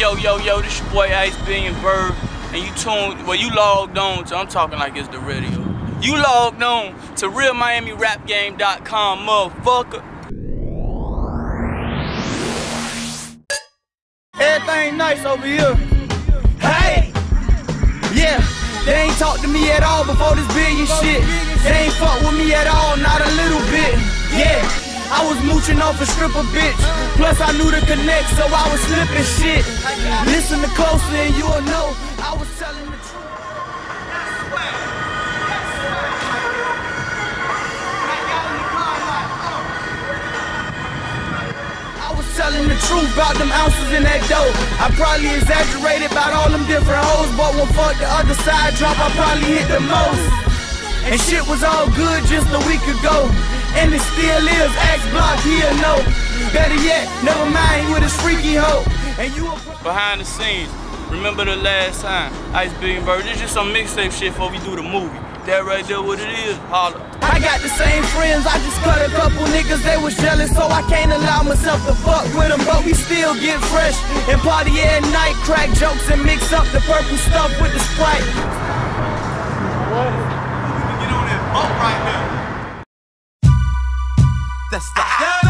Yo, yo, yo, this your boy Ice Billion Berg, and you tuned, well, you logged on to, I'm talking like it's the radio. You logged on to RealMiamiRapGame.com, motherfucker. Everything nice over here. Hey! Yeah, they ain't talk to me at all before this billion shit. They ain't fuck with me at all, not a little bit. Yeah, Mooching off a stripper bitch. Plus I knew the connect, so I was slipping shit. Listen to closely and you'll know I was telling the truth. I was telling the truth about them ounces in that dough. I probably exaggerated about all them different hoes, but when fuck the other side drop, I probably hit the most. And shit was all good just a week ago. And it still is, X block here, no. Better yet, never mind, with his freaky hoe. And you Behind the scenes, remember the last time, Ice Billion Berg, this just some mixtape shit before we do the movie. That right there, what it is, holla. I got the same friends, I just cut a couple niggas, they was jealous, so I can't allow myself to fuck with them. But we still get fresh and party at night, crack jokes and mix up the purple stuff with the sprite. That's the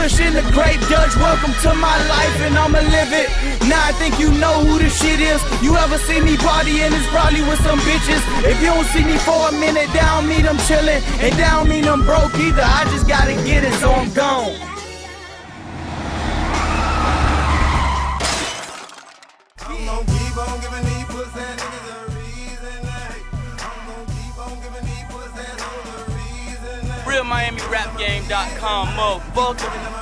In the Great Dutch, welcome to my life and I'ma live it. Now I think you know who the shit is. You ever see me partying, it's probably with some bitches. If you don't see me for a minute, down mean I'm chillin', and down mean I'm broke either. I just gotta get it, so I'm gone. RealMiamiRapGame.com, motherfucker.